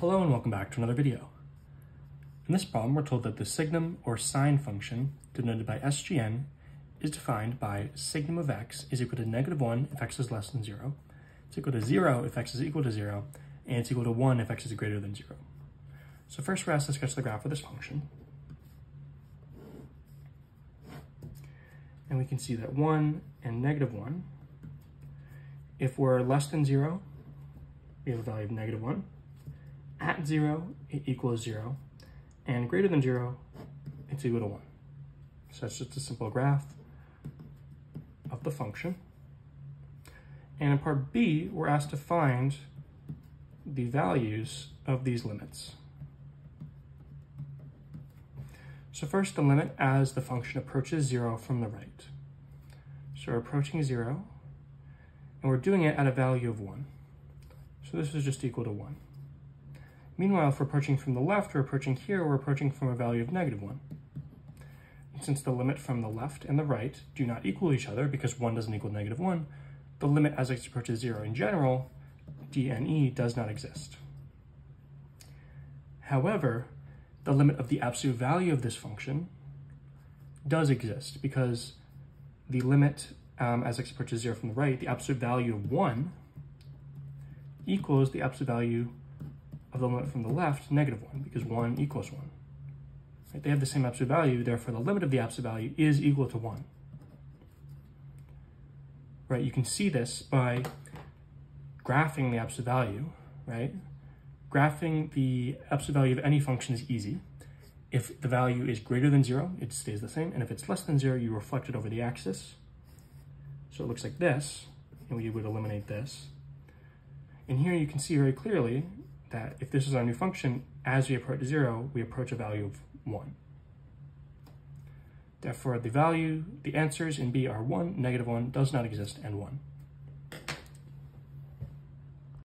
Hello and welcome back to another video. In this problem, we're told that the signum or sign function, denoted by SGN, is defined by signum of x is equal to negative 1 if x is less than 0, it's equal to 0 if x is equal to 0, and it's equal to 1 if x is greater than 0. So first we're asked to sketch the graph of this function. And we can see that 1 and negative 1, if we're less than 0, we have a value of negative 1. At 0, it equals 0. And greater than 0, it's equal to 1. So that's just a simple graph of the function. And in part B, we're asked to find the values of these limits. So first, the limit as the function approaches 0 from the right. So we're approaching 0, and we're doing it at a value of 1. So this is just equal to 1. Meanwhile, if we're approaching from the left, we're approaching here, we're approaching from a value of negative 1. And since the limit from the left and the right do not equal each other, because 1 doesn't equal negative 1, the limit as x approaches 0 in general, dne, does not exist. However, the limit of the absolute value of this function does exist, because the limit um, as x approaches 0 from the right, the absolute value of 1 equals the absolute value of the limit from the left, negative 1, because 1 equals 1. Right? They have the same absolute value, therefore the limit of the absolute value is equal to 1. Right, you can see this by graphing the absolute value, right? Graphing the absolute value of any function is easy. If the value is greater than 0, it stays the same, and if it's less than 0, you reflect it over the axis. So it looks like this, and we would eliminate this. And here you can see very clearly that if this is our new function, as we approach zero, we approach a value of one. Therefore, the value, the answers in B are one, negative one, does not exist, and one.